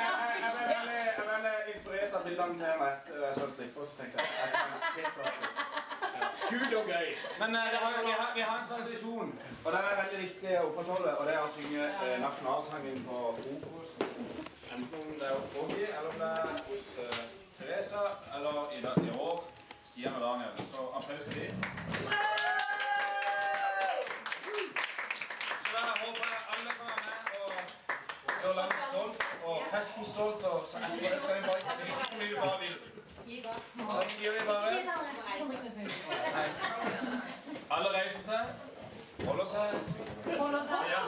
jeg er veldig inspirert av bildene til meg etter jeg så strippe, og så tenkte jeg at jeg se sånn Gud og gøy. Eh, vi, har, vi har en tradisjon, og den er veldig riktig å opprettholde, og det er å synge eh, nasjonalsangen på frokost. Enten om det er hos Boggy, eller det er hos eh, Teresa, eller i, år Stian og Daniel. Så applaus til dem. Landet stolt og festen stolt. Og så etterpå det skal vi bare ikke si så mye vi bare vil. Da sier vi bare Alle reiser seg, holder seg. Ja.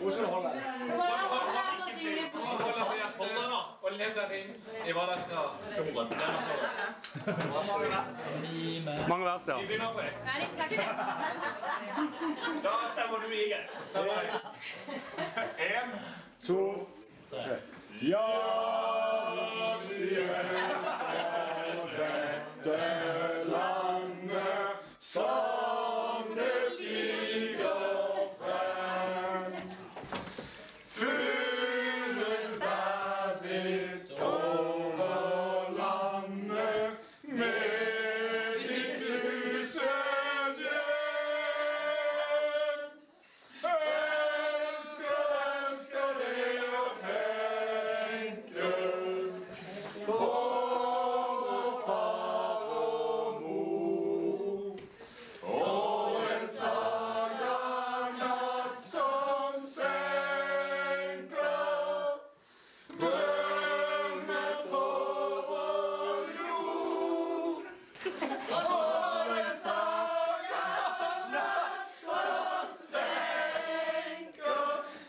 Hvordan holder det? Hold på hjertet og lev der inn i hva dere skal. Mange vers, ja. Vi begynner på ett. Jeg. En, to, tre. Ja, vi elsker dette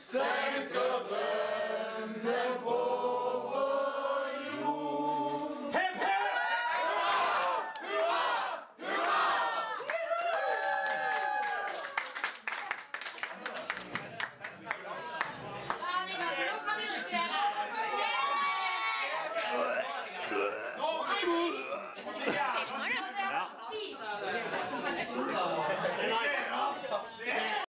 Sainte-Verlaine